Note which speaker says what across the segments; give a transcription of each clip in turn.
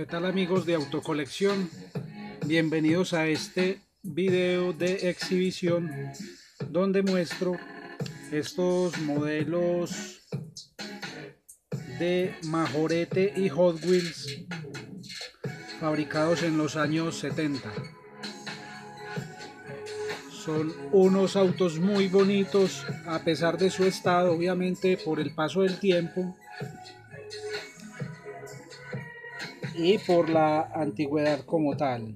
Speaker 1: ¿Qué tal amigos de autocolección? Bienvenidos a este video de exhibición donde muestro estos modelos de Majorete y Hot Wheels fabricados en los años 70 son unos autos muy bonitos a pesar de su estado obviamente por el paso del tiempo y por la antigüedad como tal.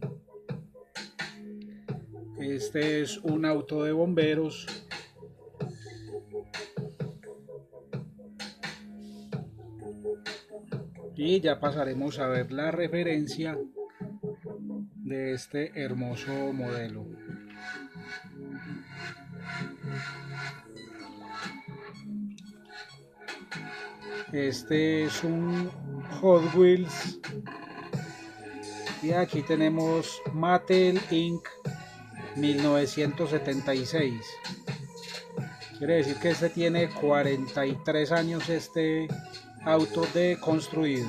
Speaker 1: Este es un auto de bomberos. Y ya pasaremos a ver la referencia de este hermoso modelo. Este es un Hot Wheels. Y aquí tenemos Mattel Inc. 1976 quiere decir que este tiene 43 años este auto de construido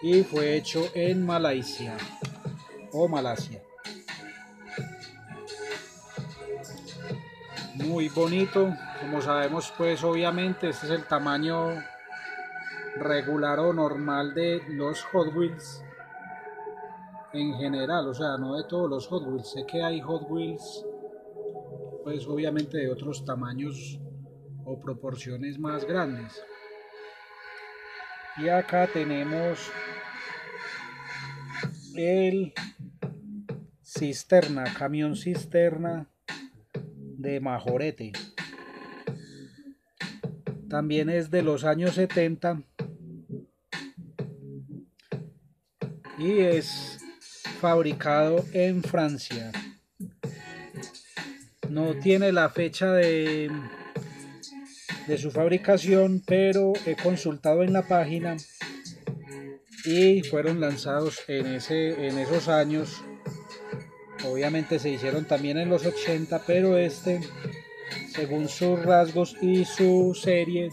Speaker 1: y fue hecho en Malasia. O Malasia. Muy bonito. Como sabemos pues obviamente este es el tamaño regular o normal de los Hot Wheels en general, o sea, no de todos los Hot Wheels. Sé que hay Hot Wheels, pues obviamente de otros tamaños o proporciones más grandes. Y acá tenemos el cisterna, camión cisterna de Majorete. También es de los años 70 y es fabricado en Francia. No tiene la fecha de, de su fabricación, pero he consultado en la página y fueron lanzados en, ese, en esos años. Obviamente se hicieron también en los 80, pero este, según sus rasgos y su serie,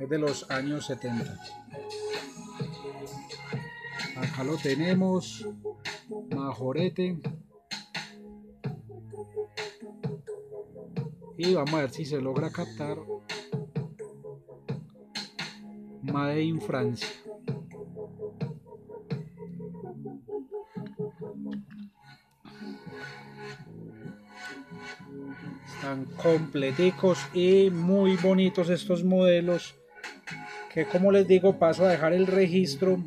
Speaker 1: es de los años 70 acá lo tenemos. Majorete. Y vamos a ver si se logra captar. Made in Francia. Están completicos y muy bonitos estos modelos que como les digo paso a dejar el registro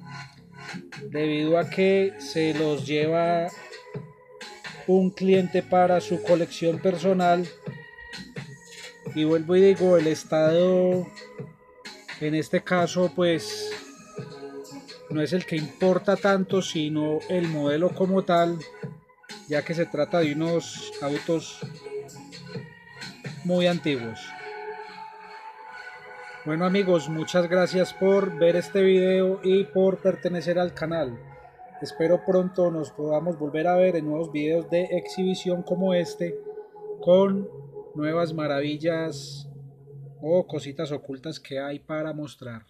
Speaker 1: debido a que se los lleva un cliente para su colección personal. Y vuelvo y digo el estado en este caso pues no es el que importa tanto sino el modelo como tal ya que se trata de unos autos muy antiguos bueno amigos, muchas gracias por ver este video y por pertenecer al canal. Espero pronto nos podamos volver a ver en nuevos videos de exhibición como este con nuevas maravillas o cositas ocultas que hay para mostrar.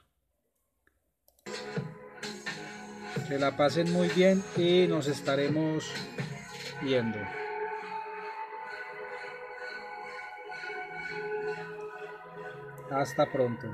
Speaker 1: Que la pasen muy bien y nos estaremos viendo. Hasta pronto.